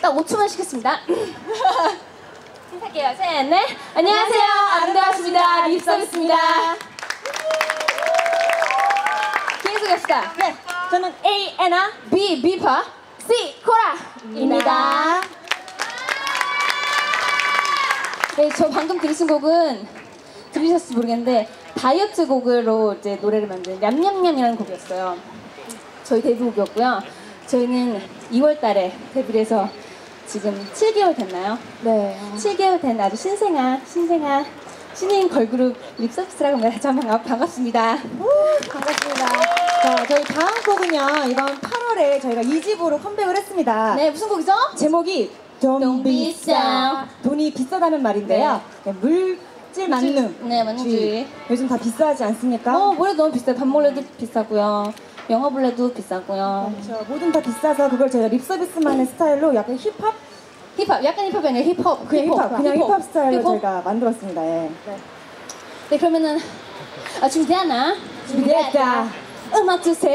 딱 5초만 쉬겠습니다. 인사할게요. 셋, 넷. 안녕하세요. 아름다웠습니다. 립서비스입니다. 개인소개합시다. 네, 저는 A 애나 B, 비파. C, 코라입니다. 네, 저 방금 들으신 곡은 들으셨을지 모르겠는데 다이어트 곡으로 이제 노래를 만든 냠냠냠이라는 곡이었어요. 저희 데뷔곡이었고요. 저희는 2월 달에 데뷔를 해서 지금 7개월 됐나요? 네. 7개월 된 아주 신생아, 신생아, 신인 걸그룹 립서비스라고 합니다. 반갑- 반갑습니다. 반갑습니다. 자, 저희 다음 곡은요. 이번 8월에 저희가 2집으로 컴백을 했습니다. 네, 무슨 곡이죠? 제목이 Don't, be sad. 돈이 비싸다는 말인데요. 네, 물 질 만능. 네, 만능주의. 요즘 다 비싸지 않습니까? 어, 뭐래 너무 비싸요. 밥 먹을래도 비싸고요. 볼래도 비싸고요. 그렇죠. 뭐든 다 비싸서 그걸 저희가 립서비스만의 스타일로 약간 힙합? 힙합, 약간 힙합이 아니라 힙합. 그냥 힙합, 그냥 힙합, 스타일로 힙합. 저희가 만들었습니다. 예. 네, 그러면은 아, 준비되나? 준비됐다. 음악 주세요.